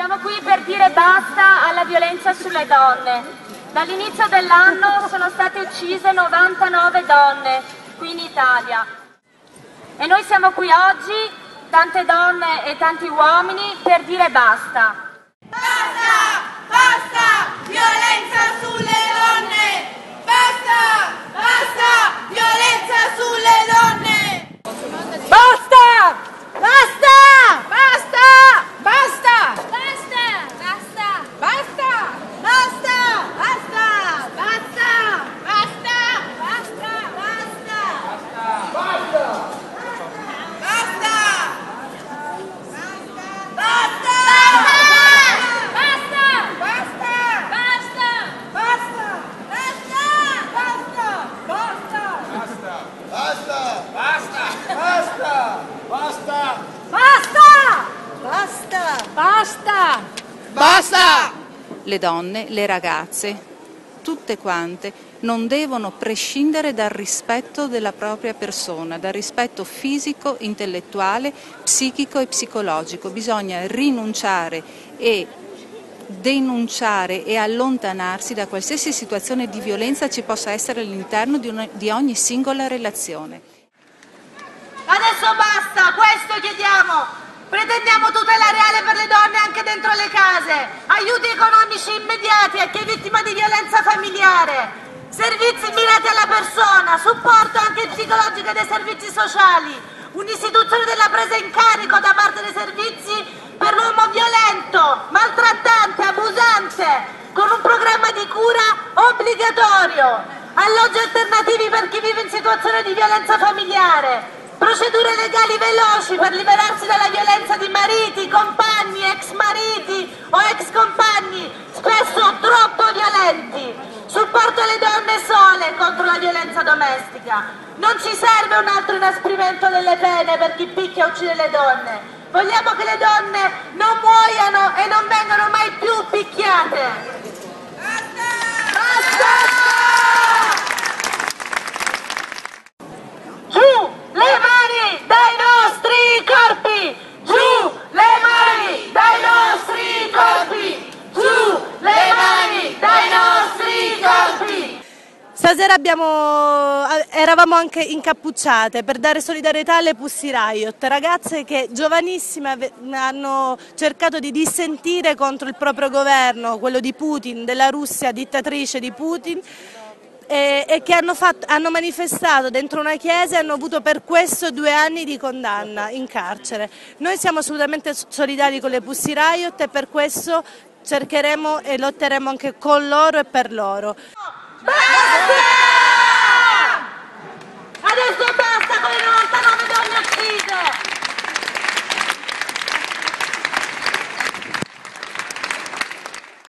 Siamo qui per dire basta alla violenza sulle donne. Dall'inizio dell'anno sono state uccise 99 donne qui in Italia. E noi siamo qui oggi, tante donne e tanti uomini, per dire basta. Basta! Basta! Le donne, le ragazze, tutte quante non devono prescindere dal rispetto della propria persona, dal rispetto fisico, intellettuale, psichico e psicologico. Bisogna rinunciare e denunciare e allontanarsi da qualsiasi situazione di violenza ci possa essere all'interno di, di ogni singola relazione. Adesso basta, questo chiediamo. Pretendiamo tutela reale per le donne anche dentro le case, aiuti economici immediati a chi è vittima di violenza familiare, servizi mirati alla persona, supporto anche psicologico dei servizi sociali, un'istituzione della presa in carico da parte dei servizi per l'uomo violento, maltrattante, abusante, con un programma di cura obbligatorio, alloggi alternativi per chi vive in situazione di violenza familiare, procedure legali veloci per liberarsi dalla violenza di mariti, compagni, ex mariti o ex compagni, spesso troppo violenti, supporto alle donne sole contro la violenza domestica. Non ci serve un altro inasprimento delle pene per chi picchia e uccide le donne. Vogliamo che le donne non muoiano e non vengano mai Stasera abbiamo, eravamo anche incappucciate per dare solidarietà alle Pussy Riot, ragazze che giovanissime hanno cercato di dissentire contro il proprio governo, quello di Putin, della Russia dittatrice di Putin, e, e che hanno, fatto- hanno manifestato dentro una chiesa e hanno avuto per questo due anni di condanna in carcere. Noi siamo assolutamente solidari con le Pussy Riot e per questo cercheremo e lotteremo anche con loro e per loro. Adesso,